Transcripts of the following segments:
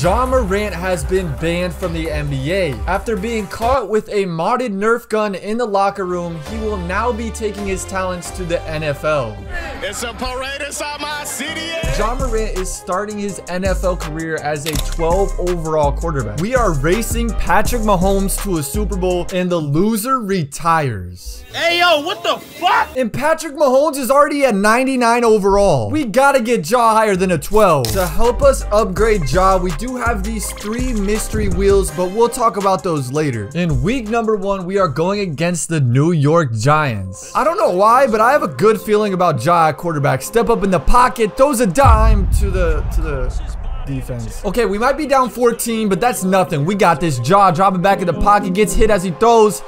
Ja Morant has been banned from the NBA. After being caught with a modded Nerf gun in the locker room, he will now be taking his talents to the NFL. It's a parade inside my city. Ja Morant is starting his NFL career as a 12 overall quarterback. We are racing Patrick Mahomes to a Super Bowl and the loser retires. Hey, yo, what the fuck? And Patrick Mahomes is already at 99 overall. We gotta get Ja higher than a 12. To help us upgrade Ja, we do have these three mystery wheels, but we'll talk about those later. In week number one, we are going against the New York Giants. I don't know why, but I have a good feeling about Ja at quarterback. Step up in the pocket, throws a dime to the to the defense. Okay, we might be down 14, but that's nothing. We got this. Ja dropping back in the pocket, gets hit as he throws.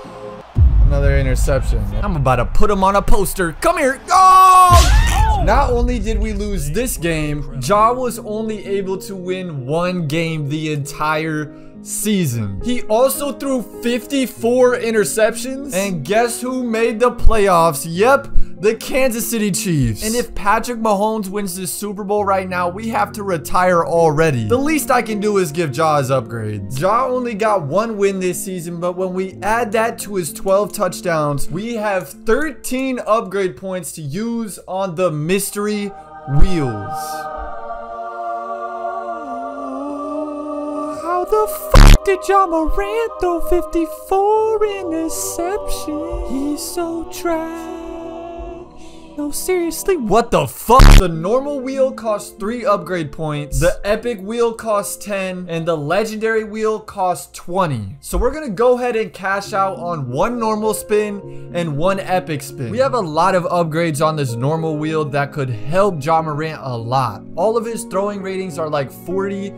Another interception. I'm about to put him on a poster. Come here. Oh! Not only did we lose this game, Ja was only able to win one game the entire season. He also threw 54 interceptions. And guess who made the playoffs? Yep, the Kansas City Chiefs. And if Patrick Mahomes wins this Super Bowl right now, we have to retire already. The least I can do is give Ja his upgrades. Ja only got one win this season, but when we add that to his 12 touchdowns, we have 13 upgrade points to use on the mystery wheels. How the fuck did Ja Morant throw 54 interceptions? He's so trash. No, seriously, what the fuck? The normal wheel costs 3 upgrade points, the epic wheel costs 10, and the legendary wheel costs 20. So we're gonna go ahead and cash out on one normal spin and one epic spin. We have a lot of upgrades on this normal wheel that could help Ja Morant a lot. All of his throwing ratings are like 40,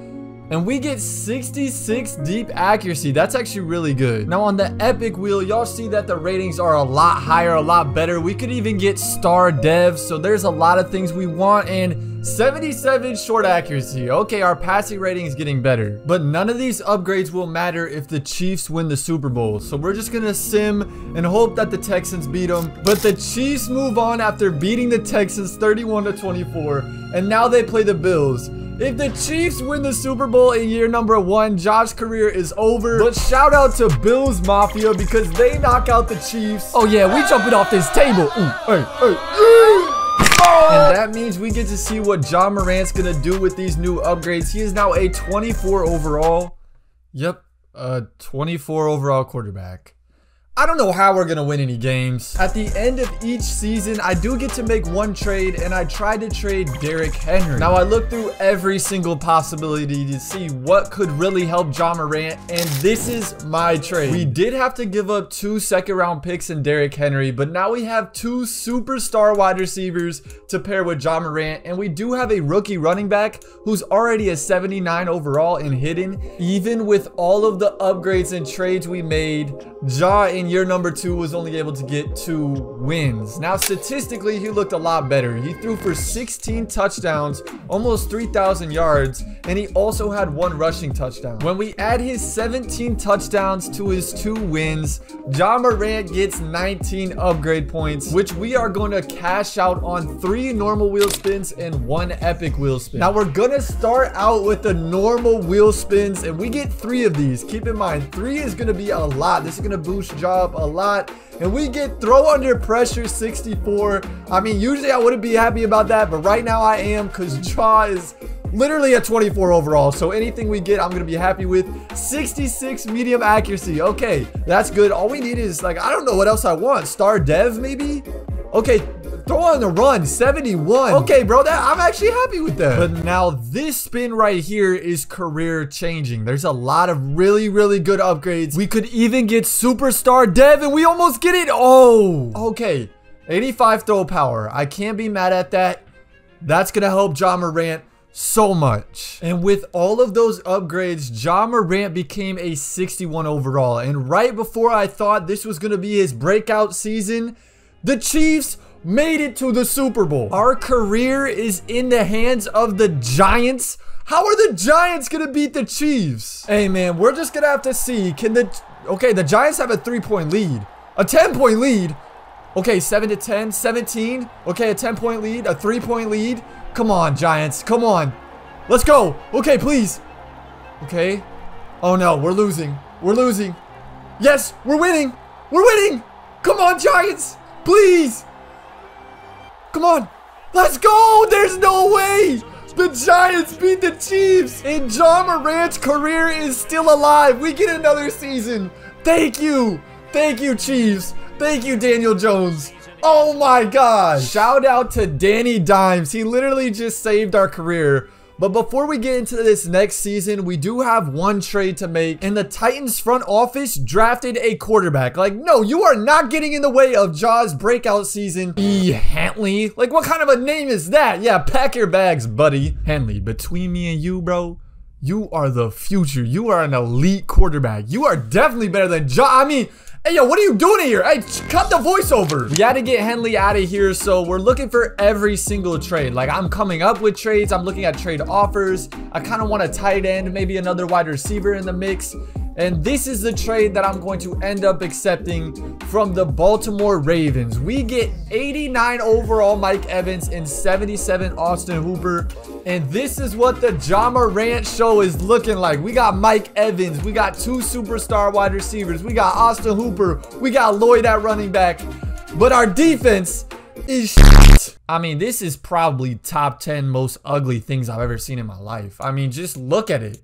and we get 66 deep accuracy. That's actually really good. Now on the epic wheel, y'all see that the ratings are a lot higher, a lot better. We could even get star dev. So there's a lot of things we want and 77 short accuracy. Okay, our passing rating is getting better. But none of these upgrades will matter if the Chiefs win the Super Bowl. So we're just gonna sim and hope that the Texans beat them. But the Chiefs move on after beating the Texans 31 to 24. And now they play the Bills. If the Chiefs win the Super Bowl in year number one, Josh's career is over. But shout out to Bills Mafia because they knock out the Chiefs. Oh yeah, we jumping off this table. Ooh, hey, hey. And that means we get to see what Ja Morant's gonna do with these new upgrades. He is now a 24 overall. Yep, a 24 overall quarterback. I don't know how we're to win any games. At the end of each season, I do get to make one trade, and I tried to trade Derrick Henry. Now, I looked through every single possibility to see what could really help Ja Morant, and this is my trade. We did have to give up two second-round picks in Derrick Henry, but now we have two superstar wide receivers to pair with Ja Morant, and we do have a rookie running back who's already a 79 overall in hidden. Even with all of the upgrades and trades we made, Ja in year number two was only able to get two wins. Now, statistically, he looked a lot better. He threw for 16 touchdowns, almost 3,000 yards, and he also had one rushing touchdown. When we add his 17 touchdowns to his two wins, Ja Morant gets 19 upgrade points, which we are going to cash out on three normal wheel spins and one epic wheel spin. Now, we're going to start out with the normal wheel spins, and we get three of these. Keep in mind, three is going to be a lot. This is going to boost job a lot. And we get throw under pressure 64. I mean, usually I wouldn't be happy about that, but right now I am because Ja is literally a 24 overall. So anything we get, I'm going to be happy with. 66 medium accuracy. Okay, that's good. All we need is like, I don't know what else I want. Star dev maybe? Okay, throw on the run, 71. Okay, bro, that I'm actually happy with that. But now this spin right here is career changing. There's a lot of really, really good upgrades. We could even get superstar dev and we almost get it. Oh, okay. 85 throw power. I can't be mad at that. That's going to help Ja Morant so much. And with all of those upgrades, Ja Morant became a 61 overall. And right before I thought this was going to be his breakout season, the Chiefs made it to the Super Bowl. Our career is in the hands of the Giants. How are the Giants going to beat the Chiefs? Hey, man, we're just going to have to see. Can the... Okay, the Giants have a three-point lead. A 10-point lead. Okay, 7 to 10, 17. Okay, a 10-point lead, a three-point lead. Come on, Giants. Come on. Let's go. Okay, please. Okay. Oh no, we're losing. We're losing. Yes, we're winning. We're winning. Come on, Giants. Please. Come on. Let's go. There's no way. The Giants beat the Chiefs. And Ja Morant's career is still alive. We get another season. Thank you. Thank you, Chiefs. Thank you, Daniel Jones. Oh my gosh. Shout out to Danny Dimes. He literally just saved our career. But before we get into this next season, we do have one trade to make. And the Titans front office drafted a quarterback. Like, no, you are not getting in the way of Ja's breakout season. E. Hanley. Like, what kind of a name is that? Yeah, pack your bags, buddy. Hanley, between me and you, bro, you are the future. You are an elite quarterback. You are definitely better than Ja. I mean, Hey, yo, what are you doing here? Hey, cut the voiceover. We had to get Henley out of here, so we're looking for every single trade. Like, I'm coming up with trades. I'm looking at trade offers. I kind of want a tight end, maybe another wide receiver in the mix. And this is the trade that I'm going to end up accepting from the Baltimore Ravens. We get 89 overall Mike Evans and 77 Austin Hooper. And this is what the Ja Morant show is looking like. We got Mike Evans. We got two superstar wide receivers. We got Austin Hooper. We got Lloyd at running back. But our defense is shit. I mean, this is probably top 10 most ugly things I've ever seen in my life. I mean, just look at it.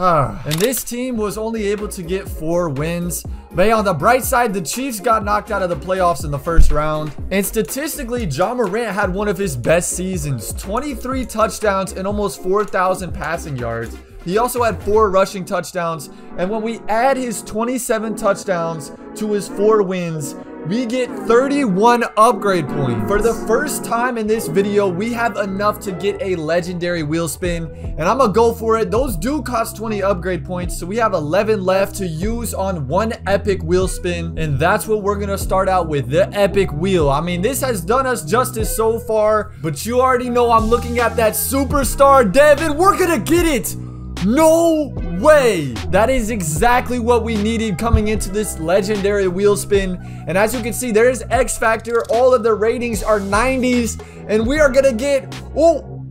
Ah. and this team was only able to get four wins. But on the bright side, the Chiefs got knocked out of the playoffs in the first round. And statistically, Ja Morant had one of his best seasons. 23 touchdowns and almost 4,000 passing yards. He also had four rushing touchdowns. And when we add his 27 touchdowns to his four wins, we get 31 upgrade points. For the first time in this video, we have enough to get a legendary wheel spin, and I'm gonna go for it. Those do cost 20 upgrade points, so we have 11 left to use on one epic wheel spin, and that's what we're gonna start out with, the epic wheel. I mean, this has done us justice so far, but you already know I'm looking at that superstar Devin. We're gonna get it! No way! That is exactly what we needed coming into this legendary wheel spin. And as you can see, there is X Factor. All of the ratings are 90s. And we are gonna get, oh,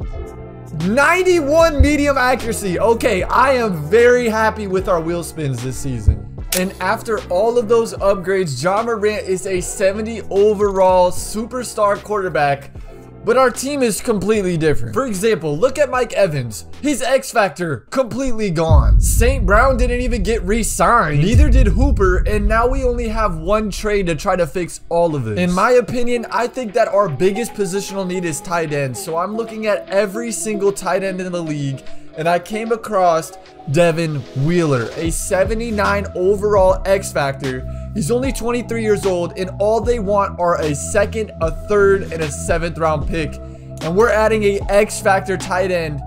91 medium accuracy. Okay, I am very happy with our wheel spins this season. And after all of those upgrades, Ja Morant is a 70 overall superstar quarterback but our team is completely different. For example, look at Mike Evans. His X Factor completely gone. St. Brown didn't even get re-signed. Neither did Hooper, and now we only have one trade to try to fix all of this. In my opinion, I think that our biggest positional need is tight end, so I'm looking at every single tight end in the league and I came across Devin Wheeler, a 79 overall X Factor. He's only 23 years old, and all they want are a second, a third, and a seventh round pick. And we're adding a X Factor tight end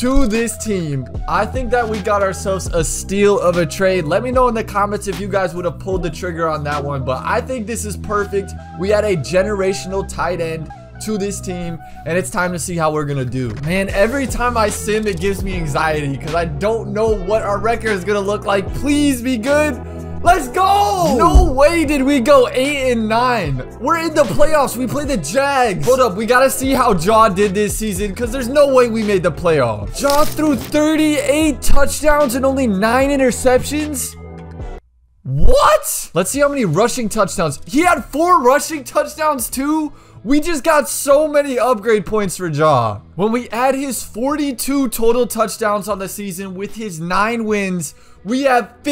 to this team. I think that we got ourselves a steal of a trade. Let me know in the comments if you guys would have pulled the trigger on that one. But I think this is perfect. We had a generational tight end to this team and it's time to see how we're gonna do man every time i sim it gives me anxiety because i don't know what our record is gonna look like please be good Let's go! No way did we go 8 and 9. We're in the playoffs. We play the Jags. Hold up. We got to see how Ja did this season because there's no way we made the playoffs. Ja threw 38 touchdowns and only 9 interceptions? What? Let's see how many rushing touchdowns. He had 4 rushing touchdowns too? We just got so many upgrade points for Ja. When we add his 42 total touchdowns on the season with his 9 wins, we have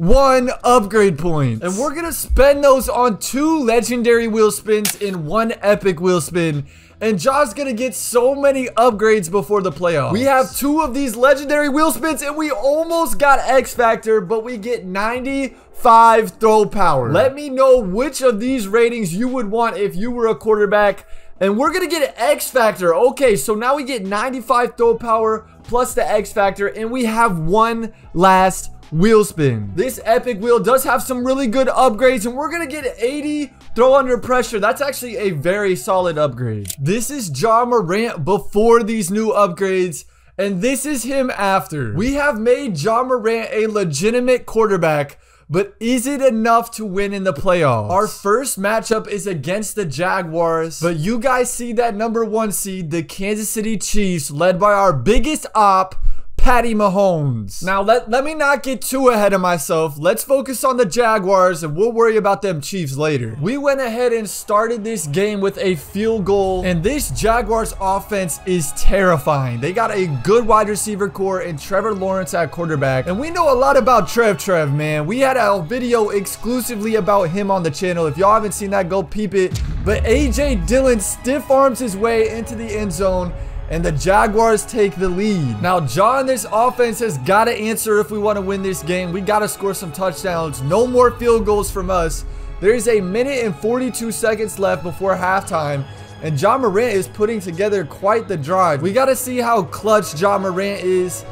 51 upgrade points. And we're gonna spend those on two legendary wheel spins in one epic wheel spin. And Ja's gonna get so many upgrades before the playoffs. We have two of these legendary wheel spins and we almost got X Factor, but we get 95 throw power. Let me know which of these ratings you would want if you were a quarterback. And we're gonna get an X Factor. Okay, so now we get 95 throw power plus the X Factor, and we have one last wheel spin. This epic wheel does have some really good upgrades and we're gonna get 80 throw under pressure. That's actually a very solid upgrade. This is Ja Morant before these new upgrades. And this is him after. We have made Ja Morant a legitimate quarterback but is it enough to win in the playoffs? Our first matchup is against the Jaguars, but you guys see that number one seed, the Kansas City Chiefs, led by our biggest op, Patty Mahomes. Now, let, let me not get too ahead of myself. Let's focus on the Jaguars and we'll worry about them Chiefs later. We went ahead and started this game with a field goal, and this Jaguars offense is terrifying. They got a good wide receiver core and Trevor Lawrence at quarterback, and we know a lot about Trev Trev, man. We had a video exclusively about him on the channel. If y'all haven't seen that, go peep it. But AJ Dillon stiff arms his way into the end zone and the Jaguars take the lead. Now, John, this offense has got to answer if we want to win this game. We got to score some touchdowns. No more field goals from us. There's a minute and 42 seconds left before halftime. And Ja Morant is putting together quite the drive. We got to see how clutch Ja Morant is.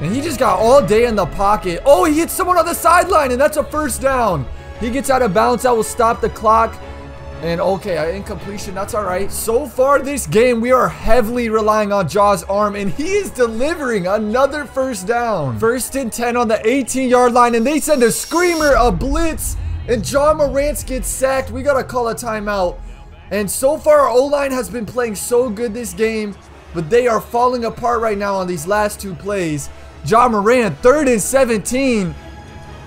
And he just got all day in the pocket. Oh, he hits someone on the sideline, and that's a first down. He gets out of bounds. That will stop the clock. And okay, uh, incompletion, that's all right. So far this game, we are heavily relying on Ja's arm, and he is delivering another first down. First and 10 on the 18-yard line, and they send a screamer, a blitz, and Ja Morant gets sacked. We got to call a timeout. And so far, our O-line has been playing so good this game, but they are falling apart right now on these last two plays. Ja Morant, third and 17,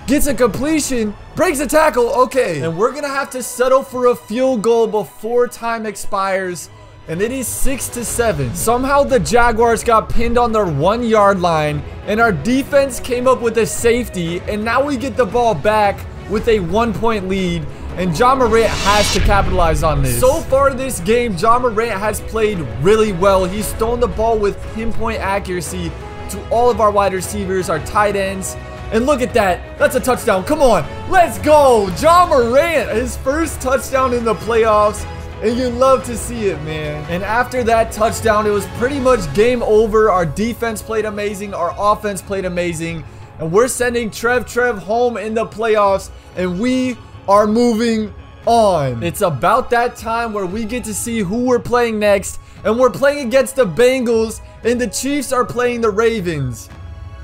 gets a completion, breaks a tackle, okay. And we're gonna have to settle for a field goal before time expires. And it is six to seven. Somehow the Jaguars got pinned on their one yard line and our defense came up with a safety and now we get the ball back with a one point lead and Ja Morant has to capitalize on this. So far this game, Ja Morant has played really well. He's thrown the ball with pinpoint accuracy to all of our wide receivers, our tight ends, and look at that. That's a touchdown. Come on. Let's go. Ja Morant, his first touchdown in the playoffs. And you love to see it, man. And after that touchdown, it was pretty much game over. Our defense played amazing. Our offense played amazing. And we're sending Trev Trev home in the playoffs. And we are moving on. It's about that time where we get to see who we're playing next. And we're playing against the Bengals. And the Chiefs are playing the Ravens.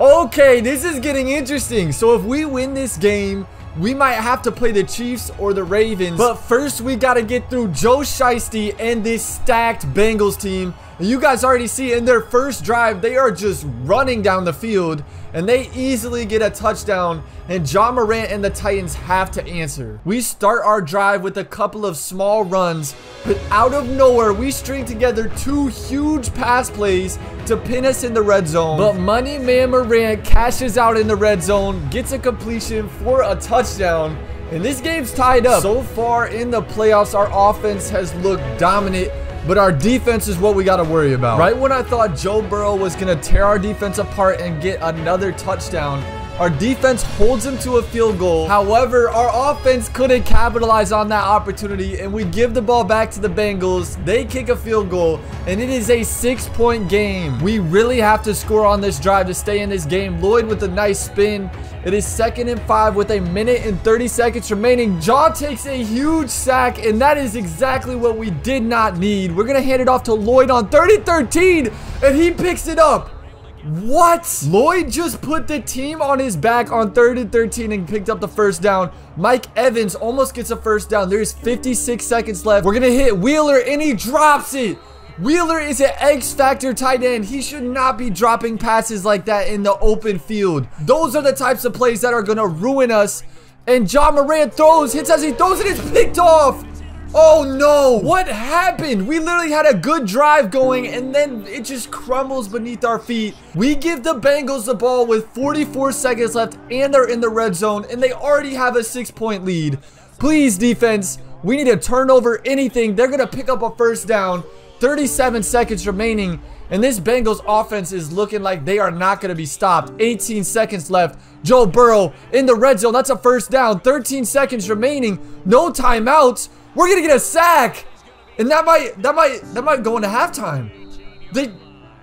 Okay, this is getting interesting. So if we win this game, we might have to play the Chiefs or the Ravens. But first, we got to get through Joe Shiesty and this stacked Bengals team. And you guys already see in their first drive, they are just running down the field and they easily get a touchdown and Ja Morant and the Titans have to answer. We start our drive with a couple of small runs, but out of nowhere, we string together two huge pass plays to pin us in the red zone. But Money Man Morant cashes out in the red zone, gets a completion for a touchdown, and this game's tied up. So far in the playoffs, our offense has looked dominant but our defense is what we got to worry about. Right when I thought Joe Burrow was going to tear our defense apart and get another touchdown, our defense holds him to a field goal. However, our offense couldn't capitalize on that opportunity, and we give the ball back to the Bengals. They kick a field goal, and it is a six-point game. We really have to score on this drive to stay in this game. Lloyd with a nice spin. It is second and five with a minute and 30 seconds remaining. Ja takes a huge sack, and that is exactly what we did not need. We're going to hand it off to Lloyd on 30-13, and he picks it up. What? Lloyd just put the team on his back on third and 13 and picked up the first down. Mike Evans almost gets a first down. There's 56 seconds left. We're going to hit Wheeler and he drops it. Wheeler is an X Factor tight end. He should not be dropping passes like that in the open field. Those are the types of plays that are going to ruin us. And Ja Morant throws, hits as he throws it, it's picked off. Oh no! What happened? We literally had a good drive going and then it just crumbles beneath our feet. We give the Bengals the ball with 44 seconds left and they're in the red zone and they already have a six point lead. Please defense, we need to turn over anything. They're going to pick up a first down. 37 seconds remaining and this Bengals offense is looking like they are not going to be stopped. 18 seconds left. Joe Burrow in the red zone. That's a first down. 13 seconds remaining. No timeouts. We're gonna get a sack, and that might that might that might go into halftime. They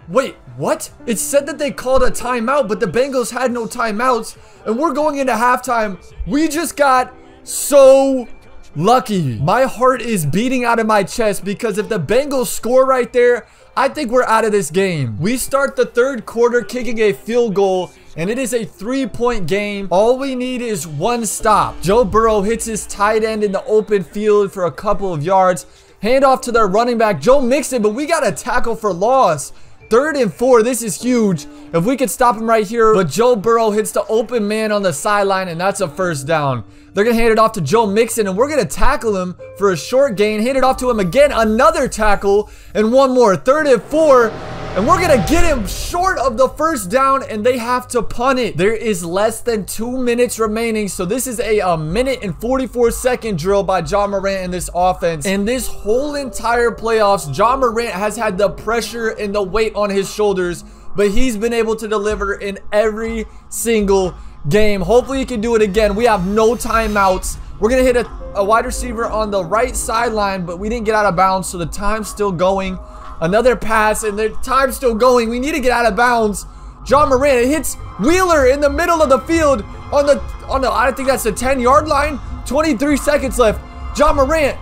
wait, what? It said that they called a timeout, but the Bengals had no timeouts, and we're going into halftime. We just got so lucky. My heart is beating out of my chest because if the Bengals score right there, I think we're out of this game. We start the third quarter kicking a field goal and it is a three-point game. All we need is one stop. Joe Burrow hits his tight end in the open field for a couple of yards. Hand off to their running back, Joe Mixon, but we got a tackle for loss. Third and four. This is huge. If we could stop him right here. But Joe Burrow hits the open man on the sideline, and that's a first down. They're going to hand it off to Joe Mixon, and we're going to tackle him for a short gain. Hand it off to him again. Another tackle, and one more. Third and four. And we're to get him short of the first down, and they have to punt it. There is less than two minutes remaining, so this is a, a minute and 44 second drill by Ja Morant in this offense. And this whole entire playoffs, Ja Morant has had the pressure and the weight on his shoulders, but he's been able to deliver in every single game. Hopefully he can do it again. We have no timeouts. We're going to hit a, a wide receiver on the right sideline, but we didn't get out of bounds, so the time's still going. Another pass, and the time's still going. We need to get out of bounds. Ja Morant it hits Wheeler in the middle of the field on the on the I think that's the 10 yard line. 23 seconds left. Ja Morant.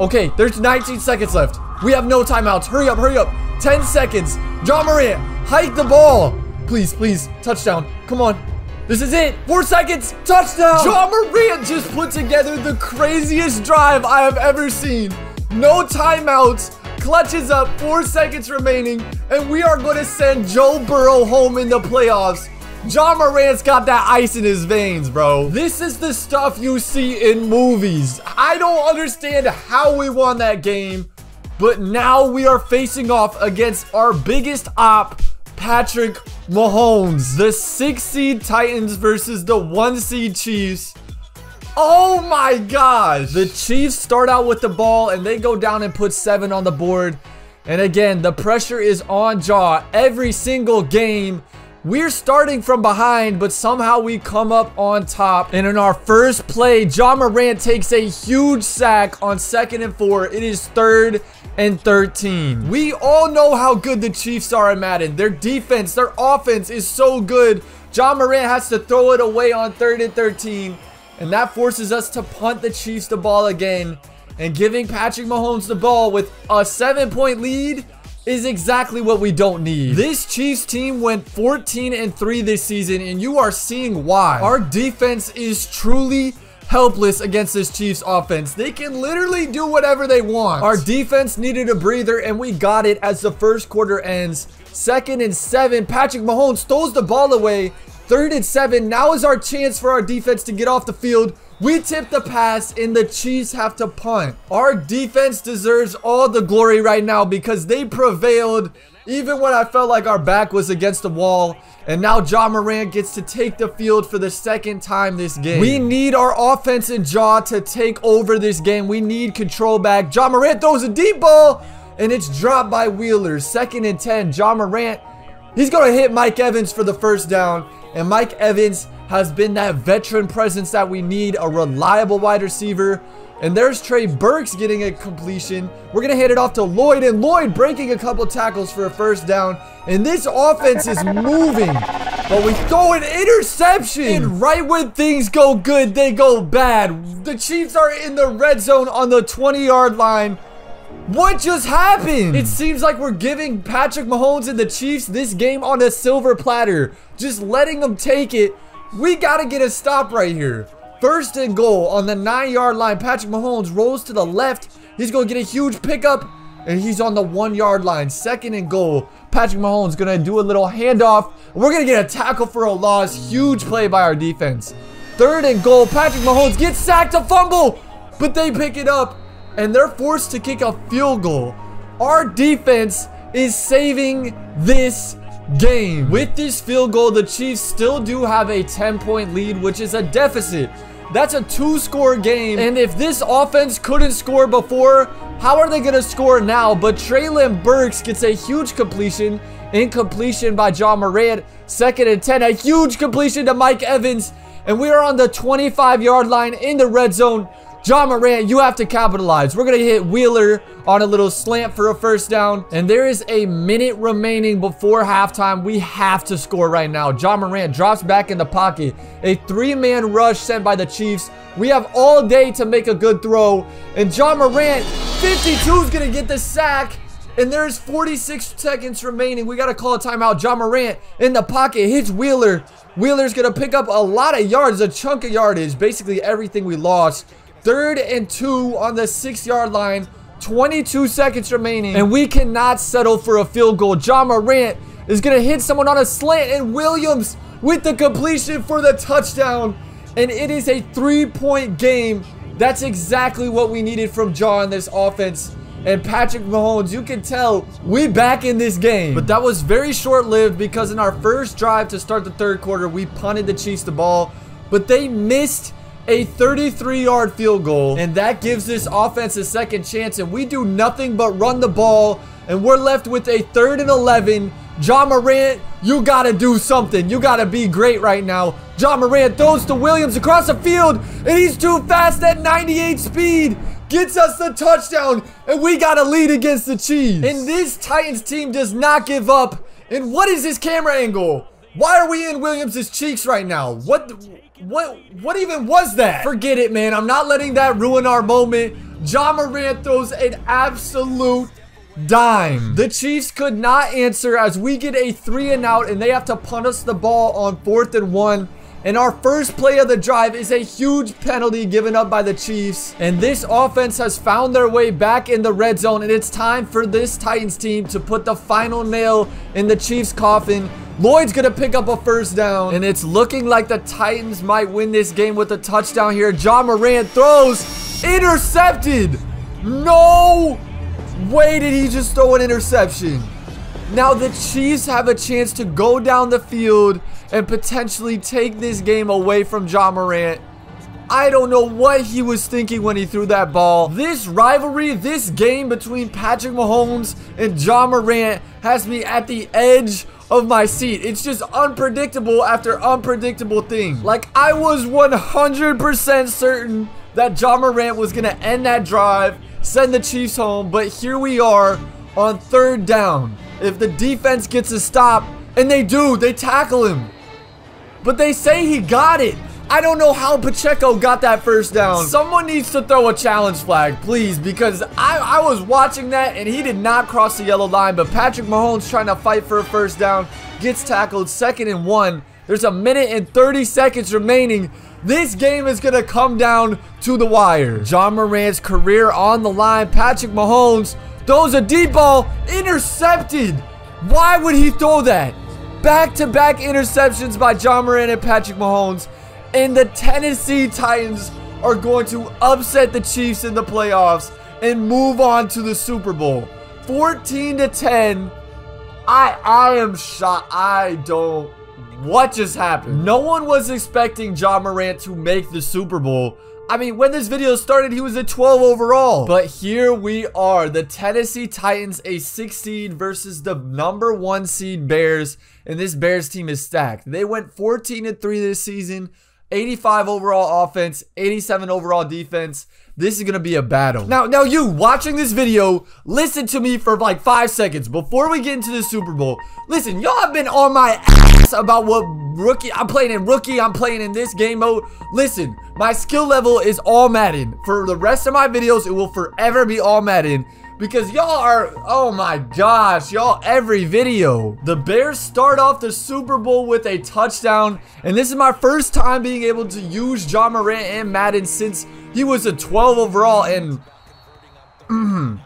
Okay, there's 19 seconds left. We have no timeouts. Hurry up, hurry up. 10 seconds. Ja Morant, hike the ball. Please, please, touchdown. Come on. This is it. Four seconds. Touchdown. Ja Morant just put together the craziest drive I have ever seen. No timeouts clutches up, four seconds remaining, and we are going to send Joe Burrow home in the playoffs. Ja Morant's got that ice in his veins, bro. This is the stuff you see in movies. I don't understand how we won that game, but now we are facing off against our biggest op, Patrick Mahomes. The six seed Titans versus the one seed Chiefs. Oh my gosh. The Chiefs start out with the ball and they go down and put seven on the board. And again, the pressure is on Ja every single game. We're starting from behind, but somehow we come up on top. And in our first play, Ja Morant takes a huge sack on second and four. It is third and 13. We all know how good the Chiefs are in Madden. Their defense, their offense is so good. Ja Morant has to throw it away on third and 13. And that forces us to punt the Chiefs the ball again. And giving Patrick Mahomes the ball with a seven point lead is exactly what we don't need. This Chiefs team went 14 and 3 this season, and you are seeing why. Our defense is truly helpless against this Chiefs offense. They can literally do whatever they want. Our defense needed a breather, and we got it as the first quarter ends. Second and seven, Patrick Mahomes throws the ball away, Third and seven. Now is our chance for our defense to get off the field. We tip the pass and the Chiefs have to punt. Our defense deserves all the glory right now because they prevailed even when I felt like our back was against the wall. And now Ja Morant gets to take the field for the second time this game. We need our offense and Ja to take over this game. We need control back. Ja Morant throws a deep ball and it's dropped by Wheeler. Second and 10. Ja Morant, he's going to hit Mike Evans for the first down. And Mike Evans has been that veteran presence that we need, a reliable wide receiver. And there's Trey Burks getting a completion. We're going to hand it off to Lloyd, and Lloyd breaking a couple tackles for a first down. And this offense is moving. But we throw an interception. And right when things go good, they go bad. The Chiefs are in the red zone on the 20-yard line. What just happened? It seems like we're giving Patrick Mahomes and the Chiefs this game on a silver platter. Just letting them take it. We got to get a stop right here. First and goal on the nine yard line. Patrick Mahomes rolls to the left. He's going to get a huge pickup. And he's on the one yard line. Second and goal. Patrick Mahomes going to do a little handoff. We're going to get a tackle for a loss. Huge play by our defense. Third and goal. Patrick Mahomes gets sacked a fumble. But they pick it up and they're forced to kick a field goal. Our defense is saving this game. With this field goal, the Chiefs still do have a 10-point lead, which is a deficit. That's a two-score game, and if this offense couldn't score before, how are they going to score now? But Treylon Burks gets a huge completion, incompletion by Ja Morant, second and 10, a huge completion to Mike Evans, and we are on the 25-yard line in the red zone. Ja Morant, you have to capitalize. We're going to hit Wheeler on a little slant for a first down. And there is a minute remaining before halftime. We have to score right now. Ja Morant drops back in the pocket. A three-man rush sent by the Chiefs. We have all day to make a good throw. And Ja Morant, 52 is going to get the sack. And there's 46 seconds remaining. We got to call a timeout. Ja Morant in the pocket hits Wheeler. Wheeler's going to pick up a lot of yards, a chunk of yardage. Basically everything we lost. Third and two on the six yard line. 22 seconds remaining, and we cannot settle for a field goal. Ja Morant is going to hit someone on a slant, and Williams with the completion for the touchdown. And it is a three-point game. That's exactly what we needed from John in this offense. And Patrick Mahomes, you can tell we back in this game. But that was very short-lived because in our first drive to start the third quarter, we punted the Chiefs the ball. But they missed a 33-yard field goal. And that gives this offense a second chance. And we do nothing but run the ball. And we're left with a third and 11 Ja Morant, you gotta do something. You gotta be great right now. Ja Morant throws to Williams across the field, and he's too fast at 98 speed. Gets us the touchdown, and we got a lead against the Chiefs. And this Titans team does not give up. And what is this camera angle? Why are we in Williams' cheeks right now? What, what, what even was that? Forget it, man. I'm not letting that ruin our moment. Ja Morant throws an absolute dime. The Chiefs could not answer as we get a three and out and they have to punt us the ball on fourth and one. And our first play of the drive is a huge penalty given up by the Chiefs. And this offense has found their way back in the red zone. And it's time for this Titans team to put the final nail in the Chiefs' coffin. Lloyd's going to pick up a first down. And it's looking like the Titans might win this game with a touchdown here. Ja Morant throws. Intercepted. No way did he just throw an interception. Now the Chiefs have a chance to go down the field and potentially take this game away from Ja Morant. I don't know what he was thinking when he threw that ball. This rivalry, this game between Patrick Mahomes and Ja Morant has me at the edge of my seat. It's just unpredictable after unpredictable thing. Like, I was 100% certain that Ja Morant was going to end that drive send the Chiefs home, but here we are on third down. If the defense gets a stop, and they do, they tackle him. But they say he got it. I don't know how Pacheco got that first down. Someone needs to throw a challenge flag, please, because I, I was watching that and he did not cross the yellow line, but Patrick Mahomes trying to fight for a first down, gets tackled second and one. There's a minute and 30 seconds remaining. This game is going to come down to the wire. Ja Morant's career on the line. Patrick Mahomes throws a deep ball. Intercepted. Why would he throw that? Back-to-back -back interceptions by Ja Morant and Patrick Mahomes. And the Tennessee Titans are going to upset the Chiefs in the playoffs and move on to the Super Bowl. 14 to 10. I I am shocked. I don't what just happened? No one was expecting Ja Morant to make the Super Bowl. I mean, when this video started, he was a 12 overall. But here we are, the Tennessee Titans, a 6 seed versus the number one seed Bears. And this Bears team is stacked. They went 14 and 3 this season, 85 overall offense, 87 overall defense. This is to be a battle. Now, now you watching this video, listen to me for like five seconds before we get into the Super Bowl. Listen, y'all have been on my ass about what rookie, I'm playing in rookie, I'm playing in this game mode. Listen, my skill level is all Madden. For the rest of my videos, it will forever be all Madden because y'all are, oh my gosh, y'all every video. The Bears start off the Super Bowl with a touchdown, and this is my first time being able to use Ja Morant and Madden since he was a 12 overall, and, mm,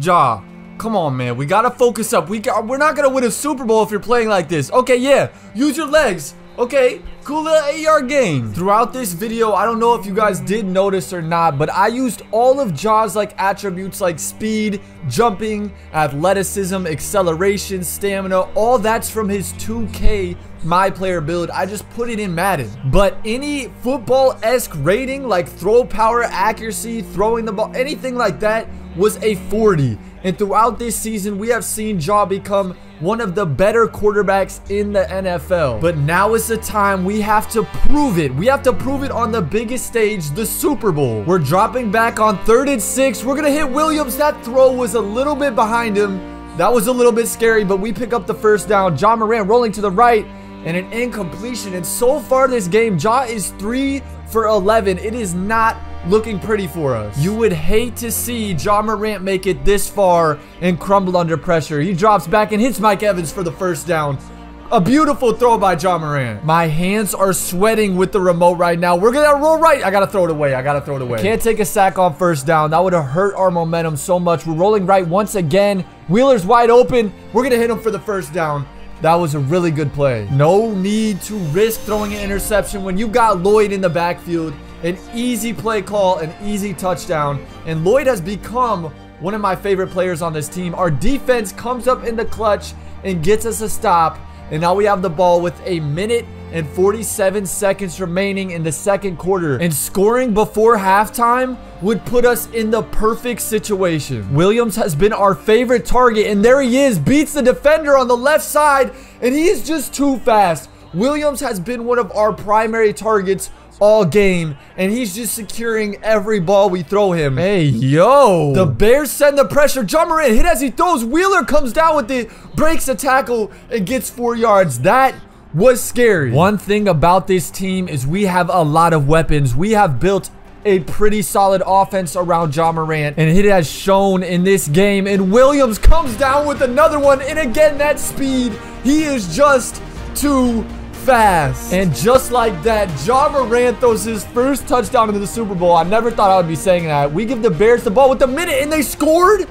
Ja, come on, man. We gotta focus up. We got, we're not gonna win a Super Bowl if you're playing like this. Okay, yeah, use your legs. Okay, cool AR game. Throughout this video, I don't know if you guys did notice or not, but I used all of Ja's like attributes like speed, jumping, athleticism, acceleration, stamina, all that's from his 2K my player build. I just put it in Madden. But any football-esque rating like throw power, accuracy, throwing the ball, anything like that was a 40. And throughout this season, we have seen Ja become one of the better quarterbacks in the NFL. But now is the time we have to prove it. We have to prove it on the biggest stage, the Super Bowl. We're dropping back on third and six. We're going to hit Williams. That throw was a little bit behind him. That was a little bit scary, but we pick up the first down. Ja Morant rolling to the right and an incompletion. And so far this game, Ja is 3 for 11. It is not looking pretty for us. You would hate to see Ja Morant make it this far and crumble under pressure. He drops back and hits Mike Evans for the first down. A beautiful throw by Ja Morant. My hands are sweating with the remote right now. We're gonna roll right. I gotta throw it away. I gotta throw it away. Can't take a sack on first down. That would have hurt our momentum so much. We're rolling right once again. Wheeler's wide open. We're gonna hit him for the first down. That was a really good play. No need to risk throwing an interception when you got Lloyd in the backfield. An easy play call, an easy touchdown. And Lloyd has become one of my favorite players on this team. Our defense comes up in the clutch and gets us a stop. And now we have the ball with a minute and 47 seconds remaining in the second quarter. And scoring before halftime would put us in the perfect situation. Williams has been our favorite target, and there he is, beats the defender on the left side, and he is just too fast. Williams has been one of our primary targets all game, and he's just securing every ball we throw him. Hey, yo. The Bears send the pressure. Ja Morant hit as he throws. Wheeler comes down with it, breaks a tackle, and gets four yards. That was scary. One thing about this team is we have a lot of weapons. We have built a pretty solid offense around Ja Morant, and it has shown in this game. And Williams comes down with another one, and again, that speed. He is just too fast. And just like that, Ja Morant throws his first touchdown into the Super Bowl. I never thought I would be saying that. We give the Bears the ball with a minute, and they scored.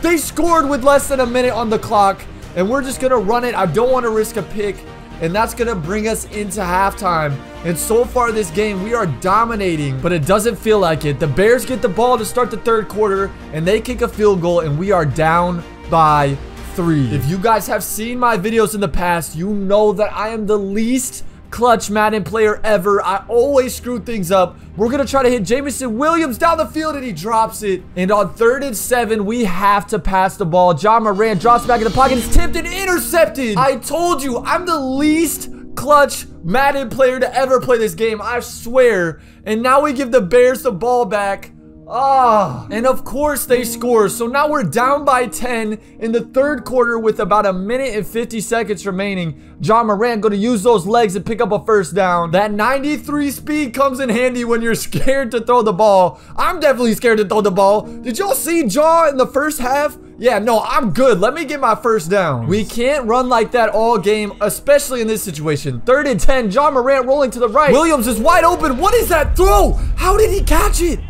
They scored with less than a minute on the clock, and we're just going to run it. I don't want to risk a pick, and that's going to bring us into halftime. And so far this game, we are dominating, but it doesn't feel like it. The Bears get the ball to start the third quarter, and they kick a field goal, and we are down by three. If you guys have seen my videos in the past, you know that I am the least clutch Madden player ever. I always screw things up. We're going to try to hit Jameson Williams down the field, and he drops it. And on third and seven, we have to pass the ball. Ja Morant drops back in the pocket. It's tipped and intercepted. I told you, I'm the least clutch Madden player to ever play this game. I swear. And now we give the Bears the ball back. Ah, and of course they score. So now we're down by 10 in the third quarter with about a minute and 50 seconds remaining. Ja Morant going to use those legs and pick up a first down. That 93 speed comes in handy when you're scared to throw the ball. I'm definitely scared to throw the ball. Did y'all see Ja in the first half? Yeah, no, I'm good. Let me get my first down. We can't run like that all game, especially in this situation. Third and 10, Ja Morant rolling to the right. Williams is wide open. What is that throw? How did he catch it?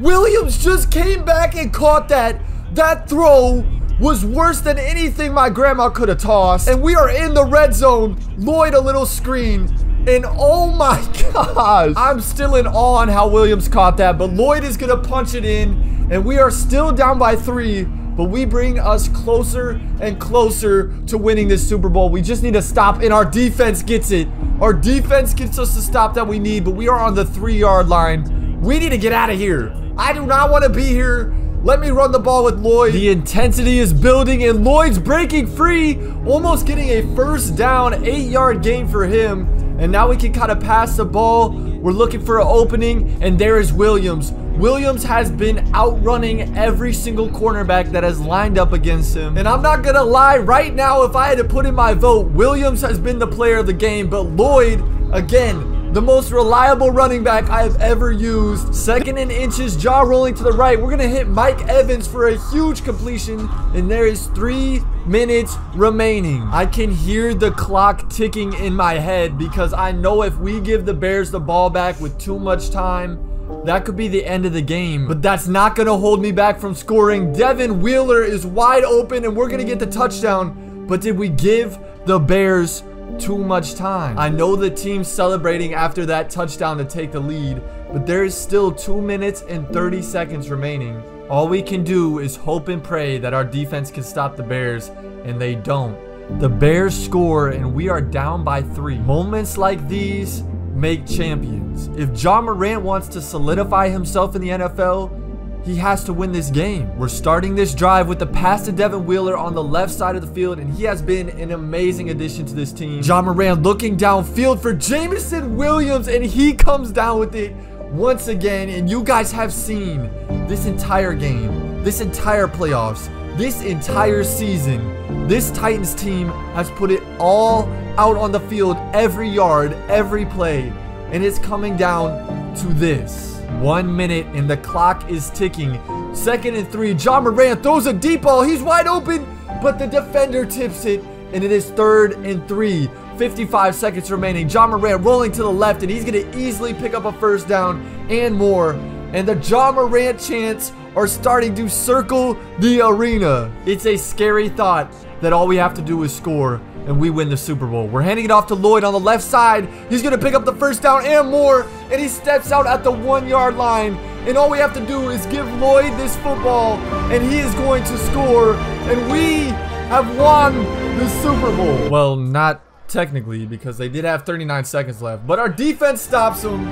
Williams just came back and caught that. That throw was worse than anything my grandma could have tossed. And we are in the red zone. Lloyd a little screen. And oh my gosh. I'm still in awe on how Williams caught that. But Lloyd is going to punch it in. And we are still down by three. But we bring us closer and closer to winning this Super Bowl. We just need to stop. And our defense gets it. Our defense gets us the stop that we need. But we are on the three-yard line. We need to get out of here. I do not want to be here. Let me run the ball with Lloyd. The intensity is building and Lloyd's breaking free, almost getting a first down, eight yard gain for him. And now we can kind of pass the ball. We're looking for an opening and there is Williams. Williams has been outrunning every single cornerback that has lined up against him. And I'm not gonna lie, right now, if I had to put in my vote, Williams has been the player of the game, but Lloyd, again, the most reliable running back I have ever used. Second and inches, Ja rolling to the right. We're going to hit Mike Evans for a huge completion. And there is three minutes remaining. I can hear the clock ticking in my head because I know if we give the Bears the ball back with too much time, that could be the end of the game, but that's not going to hold me back from scoring. Devin Wheeler is wide open and we're going to get the touchdown. But did we give the Bears too much time. I know the team's celebrating after that touchdown to take the lead, but there is still 2 minutes and 30 seconds remaining. All we can do is hope and pray that our defense can stop the Bears, and they don't. The Bears score, and we are down by three. Moments like these make champions. If Ja Morant wants to solidify himself in the NFL, he has to win this game. We're starting this drive with the pass to Devin Wheeler on the left side of the field, and he has been an amazing addition to this team. Ja Morant looking downfield for Jameson Williams, and he comes down with it once again. And you guys have seen this entire game, this entire playoffs, this entire season, this Titans team has put it all out on the field, every yard, every play, and it's coming down to this. One minute and the clock is ticking. Second and three. Ja Morant throws a deep ball. He's wide open, but the defender tips it. and it is third and three. 55 seconds remaining. Ja Morant rolling to the left, and he's going to easily pick up a first down and more. And the Ja Morant chants are starting to circle the arena. It's a scary thought that all we have to do is score and we win the Super Bowl. We're handing it off to Lloyd on the left side. He's going to pick up the first down and more, and he steps out at the one yard line. And all we have to do is give Lloyd this football, and he is going to score, and we have won the Super Bowl. Well, not technically, because they did have 39 seconds left, but our defense stops them,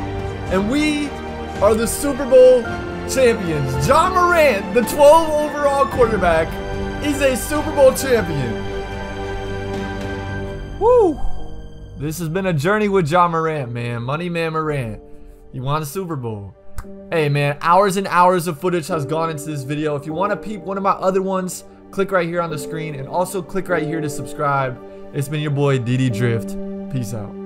and we are the Super Bowl champions. Ja Morant, the 12 overall quarterback, is a Super Bowl champion. Woo! This has been a journey with Ja Morant, man. Money Man Morant. You won a Super Bowl. Hey, man, hours and hours of footage has gone into this video. If you want to peep one of my other ones, click right here on the screen and also click right here to subscribe. It's been your boy DeeDee Drift. Peace out.